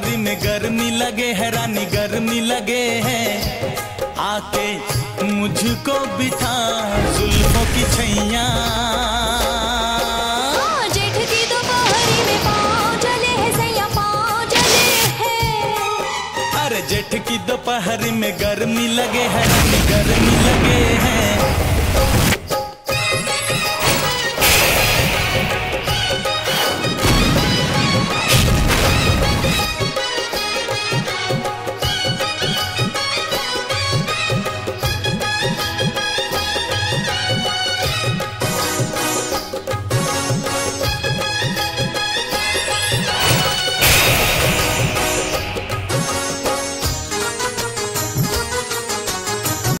दोपहरी में गर्मी लगे है रानी गर्मी लगे है। आके मुझको बिठा जुल्फों की छैया। जेठ की दोपहर में अरे जेठ की में गर्मी लगे है गर्मी लगे है